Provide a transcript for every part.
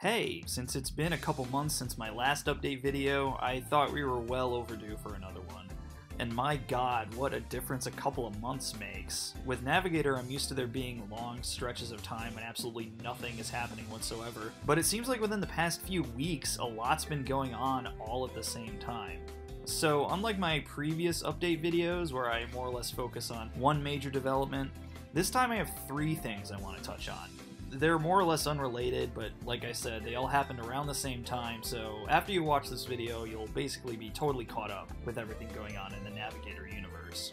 Hey, since it's been a couple months since my last update video, I thought we were well overdue for another one. And my god, what a difference a couple of months makes. With Navigator, I'm used to there being long stretches of time when absolutely nothing is happening whatsoever. But it seems like within the past few weeks, a lot's been going on all at the same time. So, unlike my previous update videos where I more or less focus on one major development, this time I have three things I want to touch on they're more or less unrelated, but like I said, they all happened around the same time, so after you watch this video, you'll basically be totally caught up with everything going on in the Navigator universe.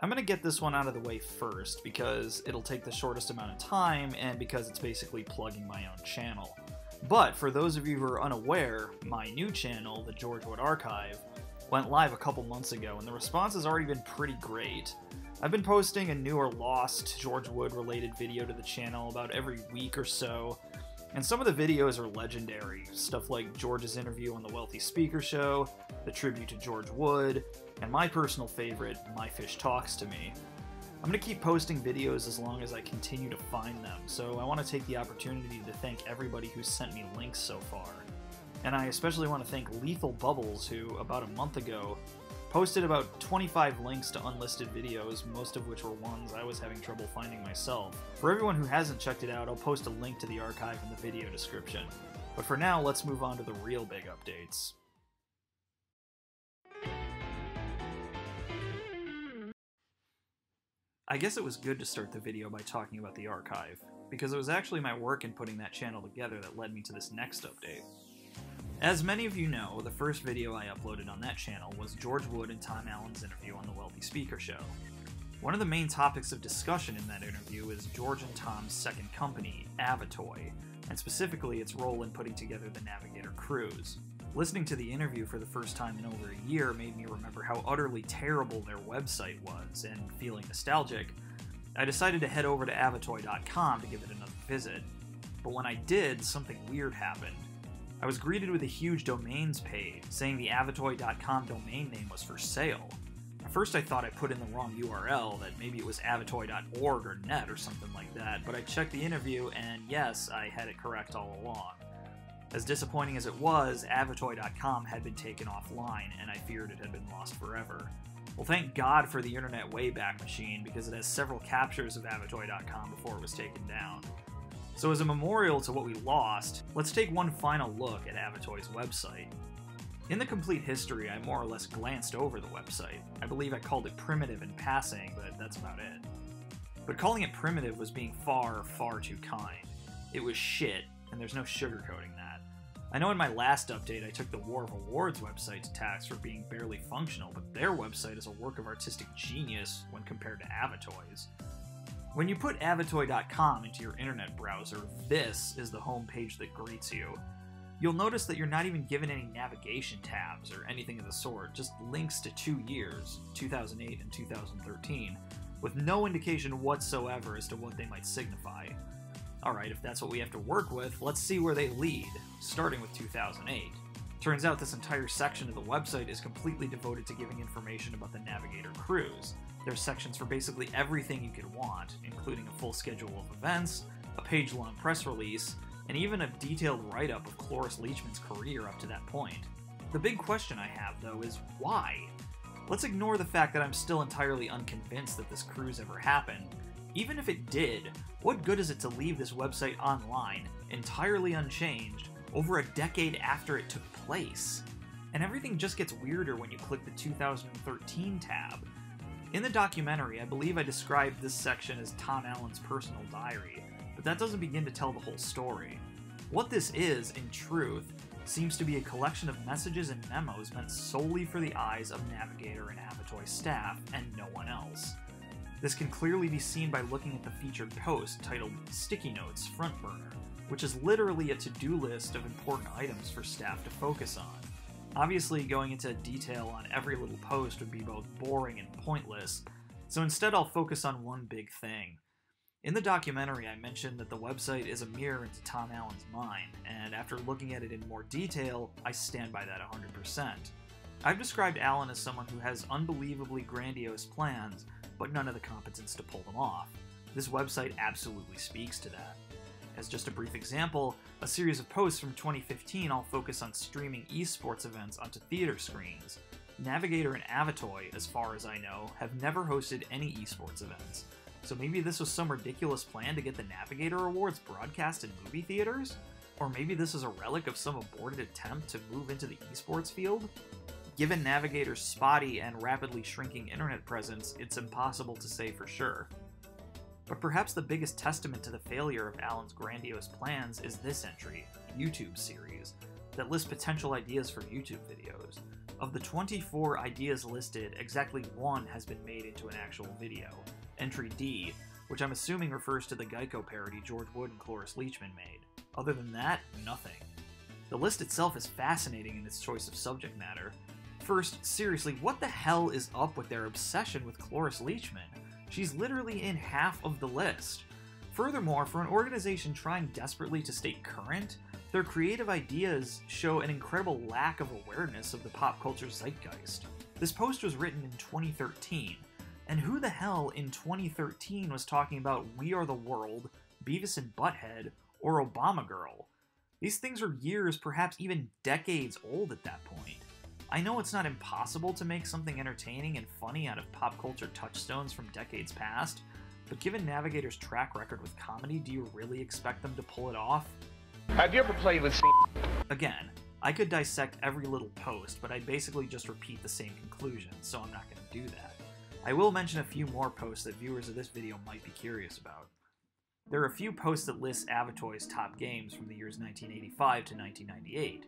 I'm going to get this one out of the way first because it'll take the shortest amount of time and because it's basically plugging my own channel. But for those of you who are unaware, my new channel, the George Wood Archive, went live a couple months ago, and the response has already been pretty great. I've been posting a new or lost George Wood related video to the channel about every week or so, and some of the videos are legendary. Stuff like George's interview on the Wealthy Speaker Show, the tribute to George Wood, and my personal favorite, My Fish Talks to Me. I'm going to keep posting videos as long as I continue to find them, so I want to take the opportunity to thank everybody who's sent me links so far. And I especially want to thank Lethal Bubbles, who, about a month ago, posted about 25 links to unlisted videos, most of which were ones I was having trouble finding myself. For everyone who hasn't checked it out, I'll post a link to the archive in the video description. But for now, let's move on to the real big updates. I guess it was good to start the video by talking about the archive, because it was actually my work in putting that channel together that led me to this next update. As many of you know, the first video I uploaded on that channel was George Wood and Tom Allen's interview on the Wealthy Speaker Show. One of the main topics of discussion in that interview is George and Tom's second company, Avatoy, and specifically its role in putting together the Navigator cruise. Listening to the interview for the first time in over a year made me remember how utterly terrible their website was, and feeling nostalgic, I decided to head over to avatoy.com to give it another visit. But when I did, something weird happened. I was greeted with a huge domains page saying the avatoy.com domain name was for sale. At first I thought I put in the wrong URL, that maybe it was avatoy.org or net or something like that, but I checked the interview and yes, I had it correct all along. As disappointing as it was, avatoy.com had been taken offline and I feared it had been lost forever. Well, thank God for the Internet Wayback Machine because it has several captures of avatoy.com before it was taken down. So as a memorial to what we lost, let's take one final look at Avatoy's website. In the complete history, I more or less glanced over the website. I believe I called it primitive in passing, but that's about it. But calling it primitive was being far, far too kind. It was shit, and there's no sugarcoating that. I know in my last update I took the War of Awards website to task for being barely functional, but their website is a work of artistic genius when compared to Avatoy's. When you put avatoy.com into your internet browser, this is the homepage that greets you. You'll notice that you're not even given any navigation tabs or anything of the sort, just links to two years, 2008 and 2013, with no indication whatsoever as to what they might signify. Alright, if that's what we have to work with, let's see where they lead, starting with 2008. Turns out this entire section of the website is completely devoted to giving information about the Navigator cruise. There's sections for basically everything you could want, including a full schedule of events, a page long press release, and even a detailed write up of Cloris Leachman's career up to that point. The big question I have, though, is why? Let's ignore the fact that I'm still entirely unconvinced that this cruise ever happened. Even if it did, what good is it to leave this website online, entirely unchanged, over a decade after it took place? And everything just gets weirder when you click the 2013 tab, in the documentary, I believe I described this section as Tom Allen's personal diary, but that doesn't begin to tell the whole story. What this is, in truth, seems to be a collection of messages and memos meant solely for the eyes of Navigator and Avatoy staff, and no one else. This can clearly be seen by looking at the featured post titled Sticky Notes Front Burner, which is literally a to do list of important items for staff to focus on. Obviously, going into detail on every little post would be both boring and pointless, so instead I'll focus on one big thing. In the documentary, I mentioned that the website is a mirror into Tom Allen's mind, and after looking at it in more detail, I stand by that 100%. I've described Allen as someone who has unbelievably grandiose plans, but none of the competence to pull them off. This website absolutely speaks to that. As just a brief example, a series of posts from 2015 all focus on streaming esports events onto theater screens. Navigator and Avatoy, as far as I know, have never hosted any esports events. So maybe this was some ridiculous plan to get the Navigator Awards broadcast in movie theaters? Or maybe this is a relic of some aborted attempt to move into the esports field? Given Navigator's spotty and rapidly shrinking internet presence, it's impossible to say for sure. But perhaps the biggest testament to the failure of Allen's grandiose plans is this entry, YouTube series, that lists potential ideas for YouTube videos. Of the 24 ideas listed, exactly one has been made into an actual video, Entry D, which I'm assuming refers to the Geico parody George Wood and Cloris Leachman made. Other than that, nothing. The list itself is fascinating in its choice of subject matter. First, seriously, what the hell is up with their obsession with Cloris Leachman? She's literally in half of the list. Furthermore, for an organization trying desperately to stay current, their creative ideas show an incredible lack of awareness of the pop culture zeitgeist. This post was written in 2013, and who the hell in 2013 was talking about We Are the World, Beavis and Butthead, or Obama Girl? These things are years, perhaps even decades old at that point. I know it's not impossible to make something entertaining and funny out of pop culture touchstones from decades past, but given Navigator's track record with comedy, do you really expect them to pull it off? Have you ever played with Again, I could dissect every little post, but I'd basically just repeat the same conclusion, so I'm not going to do that. I will mention a few more posts that viewers of this video might be curious about. There are a few posts that list Avatoy's top games from the years 1985 to 1998,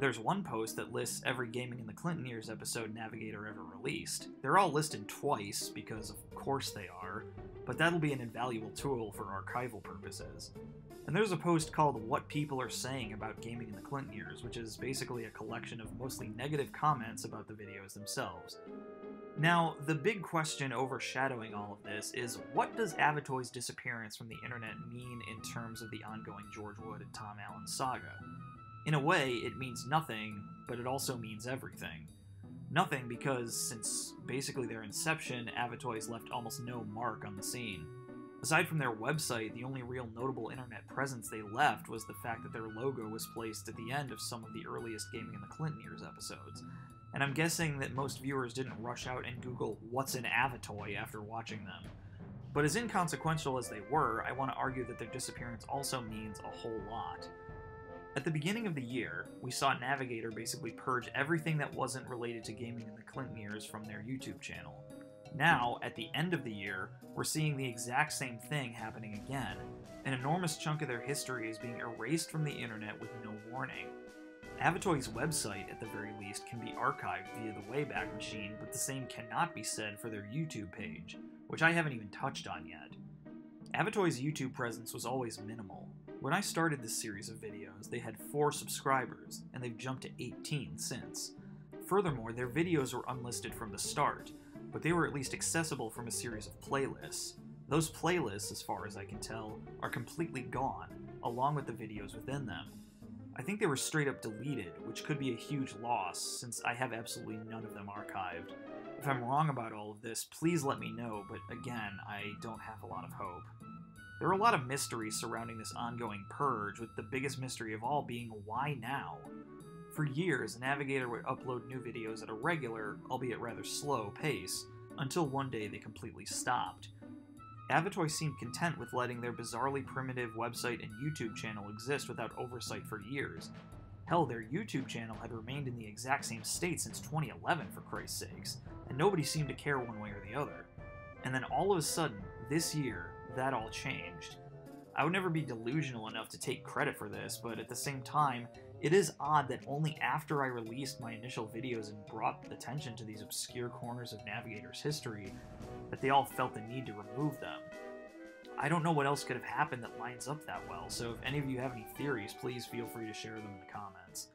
there's one post that lists every Gaming in the Clinton Years episode Navigator ever released. They're all listed twice, because of course they are, but that'll be an invaluable tool for archival purposes. And there's a post called What People Are Saying About Gaming in the Clinton Years, which is basically a collection of mostly negative comments about the videos themselves. Now, the big question overshadowing all of this is what does Avatoy's disappearance from the internet mean in terms of the ongoing George Wood and Tom Allen saga? In a way, it means nothing, but it also means everything. Nothing because, since basically their inception, Avatoys left almost no mark on the scene. Aside from their website, the only real notable internet presence they left was the fact that their logo was placed at the end of some of the earliest Gaming in the Clinton Years episodes. And I'm guessing that most viewers didn't rush out and Google, what's an Avatoy after watching them. But as inconsequential as they were, I want to argue that their disappearance also means a whole lot. At the beginning of the year, we saw Navigator basically purge everything that wasn't related to gaming in the Clinton years from their YouTube channel. Now, at the end of the year, we're seeing the exact same thing happening again. An enormous chunk of their history is being erased from the internet with no warning. Avatoy's website, at the very least, can be archived via the Wayback Machine, but the same cannot be said for their YouTube page, which I haven't even touched on yet. Avatoy's YouTube presence was always minimal, when I started this series of videos, they had 4 subscribers, and they've jumped to 18 since. Furthermore, their videos were unlisted from the start, but they were at least accessible from a series of playlists. Those playlists, as far as I can tell, are completely gone, along with the videos within them. I think they were straight up deleted, which could be a huge loss, since I have absolutely none of them archived. If I'm wrong about all of this, please let me know, but again, I don't have a lot of hope. There are a lot of mysteries surrounding this ongoing purge, with the biggest mystery of all being why now? For years, Navigator would upload new videos at a regular, albeit rather slow, pace, until one day they completely stopped. Avatoy seemed content with letting their bizarrely primitive website and YouTube channel exist without oversight for years. Hell, their YouTube channel had remained in the exact same state since 2011, for Christ's sakes, and nobody seemed to care one way or the other. And then all of a sudden, this year, that all changed. I would never be delusional enough to take credit for this, but at the same time, it is odd that only after I released my initial videos and brought attention to these obscure corners of Navigator's history, that they all felt the need to remove them. I don't know what else could have happened that lines up that well, so if any of you have any theories, please feel free to share them in the comments.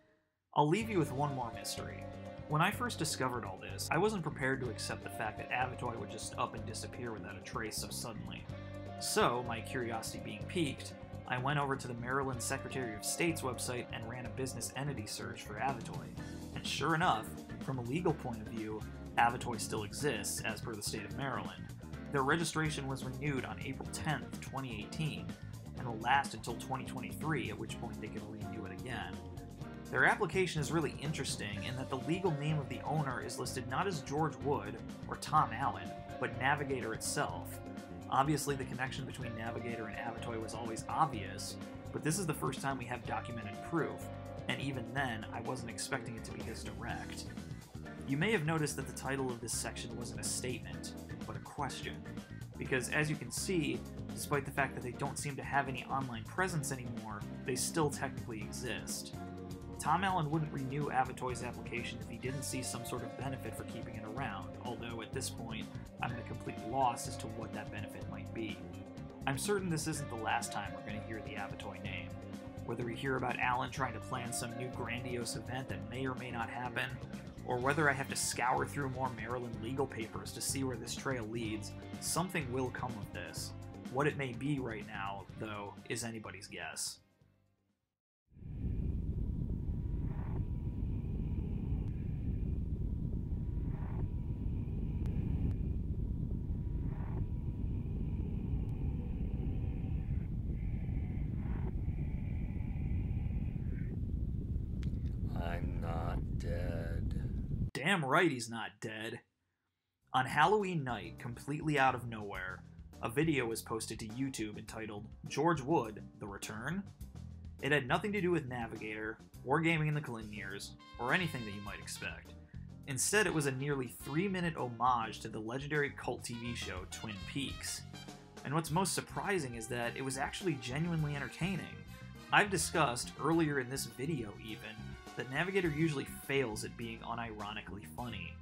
I'll leave you with one more mystery. When I first discovered all this, I wasn't prepared to accept the fact that Avatoy would just up and disappear without a trace so suddenly. So, my curiosity being piqued, I went over to the Maryland Secretary of State's website and ran a business entity search for Avatoy. And sure enough, from a legal point of view, Avatoy still exists as per the state of Maryland. Their registration was renewed on April 10th, 2018, and will last until 2023, at which point they can renew it again. Their application is really interesting in that the legal name of the owner is listed not as George Wood or Tom Allen, but Navigator itself. Obviously, the connection between Navigator and Avatoy was always obvious, but this is the first time we have documented proof, and even then, I wasn't expecting it to be this direct. You may have noticed that the title of this section wasn't a statement, but a question. Because as you can see, despite the fact that they don't seem to have any online presence anymore, they still technically exist. Tom Allen wouldn't renew Avatoy's application if he didn't see some sort of benefit for keeping it around, this point, I'm at a complete loss as to what that benefit might be. I'm certain this isn't the last time we're going to hear the Avatoy name. Whether we hear about Allen trying to plan some new grandiose event that may or may not happen, or whether I have to scour through more Maryland legal papers to see where this trail leads, something will come of this. What it may be right now, though, is anybody's guess. I'm not dead. Damn right he's not dead. On Halloween night, completely out of nowhere, a video was posted to YouTube entitled George Wood The Return. It had nothing to do with Navigator, Wargaming in the Clinton years, or anything that you might expect. Instead, it was a nearly three minute homage to the legendary cult TV show Twin Peaks. And what's most surprising is that it was actually genuinely entertaining. I've discussed, earlier in this video even, that Navigator usually fails at being unironically funny.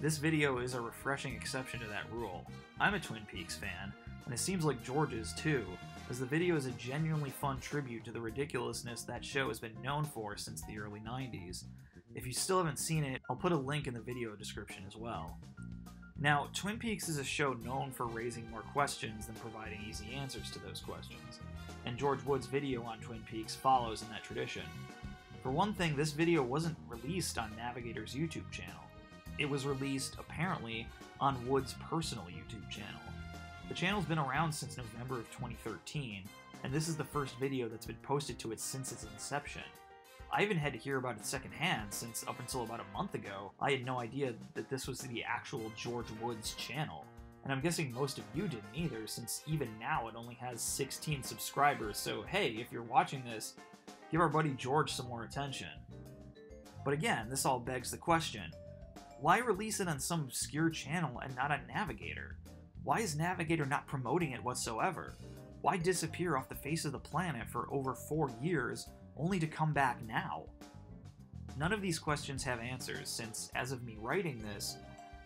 This video is a refreshing exception to that rule. I'm a Twin Peaks fan, and it seems like George is too, as the video is a genuinely fun tribute to the ridiculousness that show has been known for since the early 90s. If you still haven't seen it, I'll put a link in the video description as well. Now, Twin Peaks is a show known for raising more questions than providing easy answers to those questions, and George Wood's video on Twin Peaks follows in that tradition. For one thing, this video wasn't released on Navigator's YouTube channel. It was released, apparently, on Wood's personal YouTube channel. The channel's been around since November of 2013, and this is the first video that's been posted to it since its inception. I even had to hear about it secondhand, since up until about a month ago, I had no idea that this was the actual George Woods channel. And I'm guessing most of you didn't either, since even now it only has 16 subscribers, so hey, if you're watching this, give our buddy George some more attention. But again, this all begs the question why release it on some obscure channel and not on Navigator? Why is Navigator not promoting it whatsoever? Why disappear off the face of the planet for over four years only to come back now? None of these questions have answers, since as of me writing this,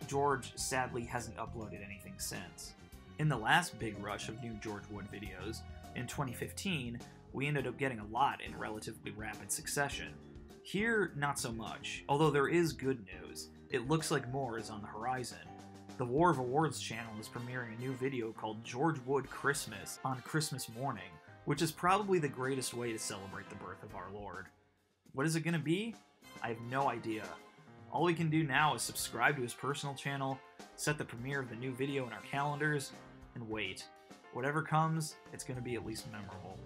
George sadly hasn't uploaded anything since. In the last big rush of new George Wood videos, in 2015, we ended up getting a lot in relatively rapid succession. Here, not so much, although there is good news. It looks like more is on the horizon. The War of Awards channel is premiering a new video called George Wood Christmas on Christmas morning, which is probably the greatest way to celebrate the birth of our Lord. What is it going to be? I have no idea. All we can do now is subscribe to his personal channel, set the premiere of the new video in our calendars, and wait. Whatever comes, it's going to be at least memorable.